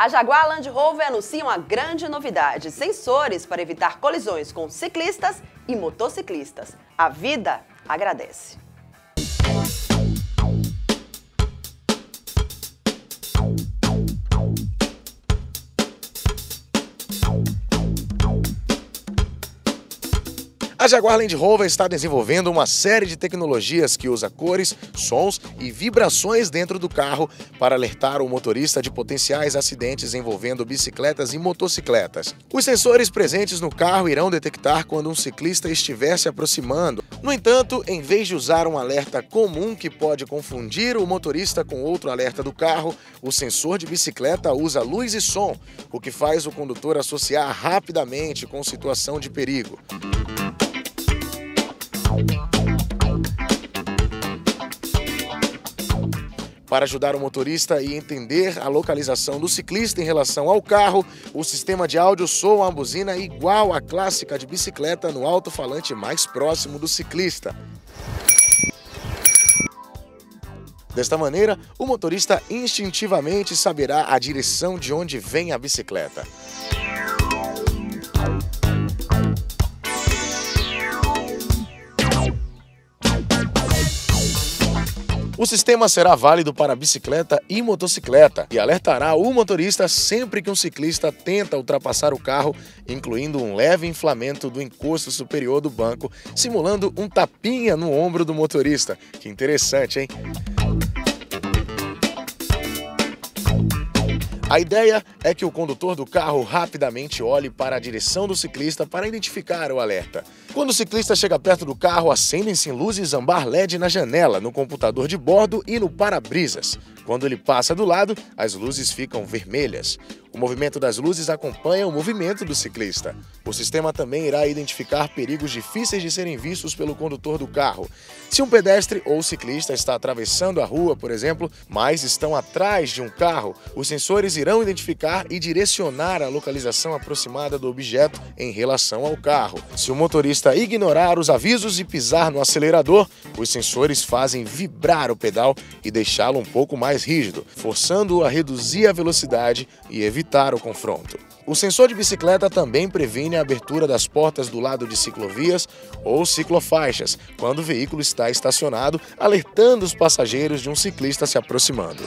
A Jaguar Land Rover anuncia uma grande novidade: sensores para evitar colisões com ciclistas e motociclistas. A vida agradece. A Jaguar Land Rover está desenvolvendo uma série de tecnologias que usa cores, sons e vibrações dentro do carro para alertar o motorista de potenciais acidentes envolvendo bicicletas e motocicletas. Os sensores presentes no carro irão detectar quando um ciclista estiver se aproximando. No entanto, em vez de usar um alerta comum que pode confundir o motorista com outro alerta do carro, o sensor de bicicleta usa luz e som, o que faz o condutor associar rapidamente com situação de perigo. Para ajudar o motorista a entender a localização do ciclista em relação ao carro, o sistema de áudio soa uma buzina igual à clássica de bicicleta no alto-falante mais próximo do ciclista. Desta maneira, o motorista instintivamente saberá a direção de onde vem a bicicleta. O sistema será válido para bicicleta e motocicleta e alertará o motorista sempre que um ciclista tenta ultrapassar o carro, incluindo um leve inflamento do encosto superior do banco, simulando um tapinha no ombro do motorista. Que interessante, hein? A ideia é que o condutor do carro rapidamente olhe para a direção do ciclista para identificar o alerta. Quando o ciclista chega perto do carro, acendem-se luzes ambar LED na janela, no computador de bordo e no para-brisas. Quando ele passa do lado, as luzes ficam vermelhas. O movimento das luzes acompanha o movimento do ciclista. O sistema também irá identificar perigos difíceis de serem vistos pelo condutor do carro. Se um pedestre ou ciclista está atravessando a rua, por exemplo, mas estão atrás de um carro, os sensores irão identificar e direcionar a localização aproximada do objeto em relação ao carro. Se o motorista ignorar os avisos e pisar no acelerador, os sensores fazem vibrar o pedal e deixá-lo um pouco mais rígido, forçando-o a reduzir a velocidade e evitar evitar o confronto. O sensor de bicicleta também previne a abertura das portas do lado de ciclovias ou ciclofaixas, quando o veículo está estacionado, alertando os passageiros de um ciclista se aproximando.